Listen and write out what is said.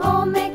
all make